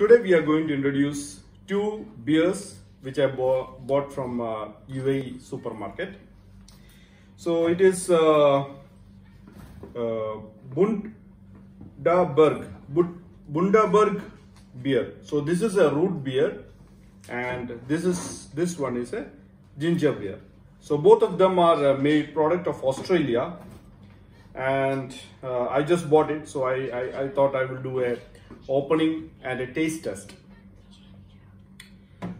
Today we are going to introduce two beers which I bought from uh, UAE supermarket. So it is uh, uh, Bundaberg, Bundaberg beer. So this is a root beer, and this is this one is a ginger beer. So both of them are uh, made product of Australia, and uh, I just bought it. So I, I I thought I will do a opening and a taste test.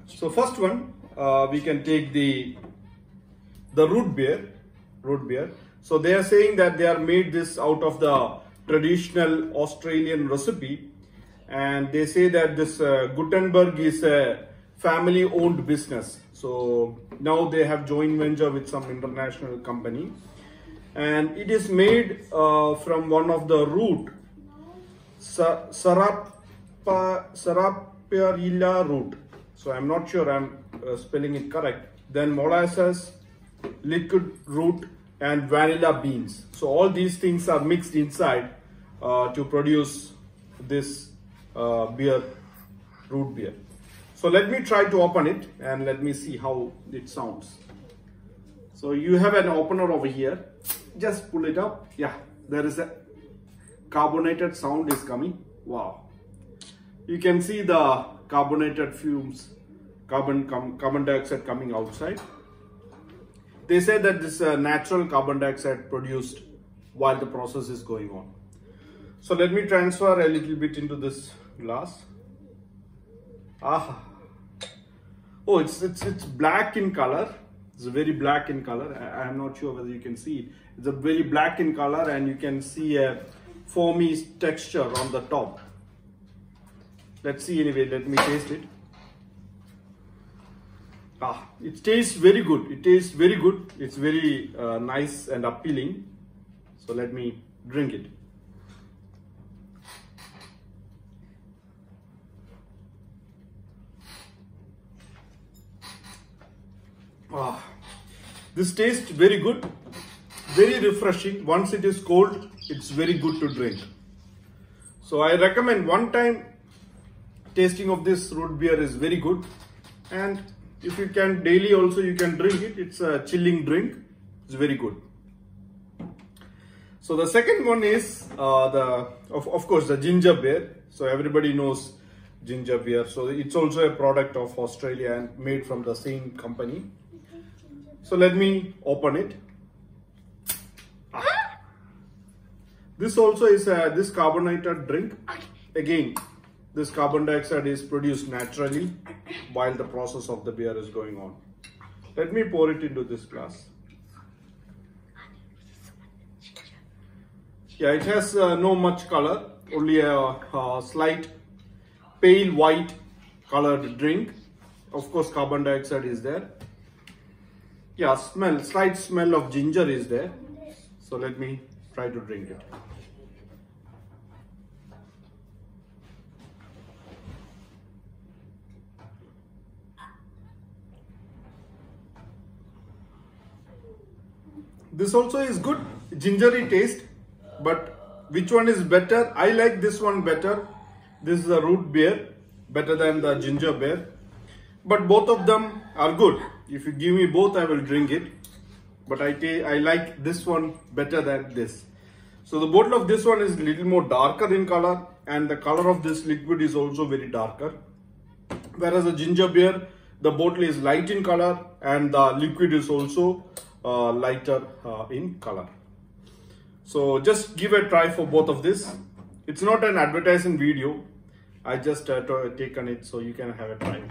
So first one, uh, we can take the the root beer, root beer. So they are saying that they are made this out of the traditional Australian recipe, and they say that this uh, Bundaberg is a family-owned business. So now they have joint venture with some international company, and it is made uh, from one of the root, Sa- Sarapa Sarapierilla root. So I'm not sure I'm uh, spelling it correct. Then molasses, liquid root, and vanilla beans. So all these things are mixed inside uh, to produce this uh, beer, root beer. So let me try to open it and let me see how it sounds. So you have an opener over here. Just pull it up. Yeah, there is a carbonated sound is coming. Wow. You can see the carbonated fumes, carbon carbon dioxide coming outside. They say that this uh, natural carbon dioxide produced while the process is going on. So let me transfer a little bit into this glass. Ah. Oh, it's it's it's black in color. It's very black in color. I, I'm not sure whether you can see it. It's a very black in color, and you can see a foamy texture on the top. Let's see anyway. Let me taste it. Ah, it tastes very good. It tastes very good. It's very uh, nice and appealing. So let me drink it. Ah, this tastes very good, very refreshing. Once it is cold, it's very good to drink. So I recommend one time tasting of this root beer is very good. And if you can daily also you can drink it. It's a chilling drink. It's very good. So the second one is uh, the of, of course the ginger beer. So everybody knows ginger beer. So it's also a product of Australia and made from the same company. So let me open it. Ah. This also is a this carbonated drink. Again, this carbon dioxide is produced naturally while the process of the beer is going on. Let me pour it into this glass. Yeah, it has uh, no much color, only a, a slight pale white colored drink. Of course, carbon dioxide is there. Yeah, smell, slight smell of ginger is there. So let me try to drink it. This also is good, gingery taste, but which one is better? I like this one better. This is a root beer, better than the ginger beer. But both of them are good. If you give me both, I will drink it. But I, I like this one better than this. So the bottle of this one is little more darker in color and the color of this liquid is also very darker. Whereas the ginger beer, the bottle is light in color and the liquid is also uh, lighter uh, in color. So just give a try for both of this. It's not an advertising video. I just uh, taken it so you can have a try it.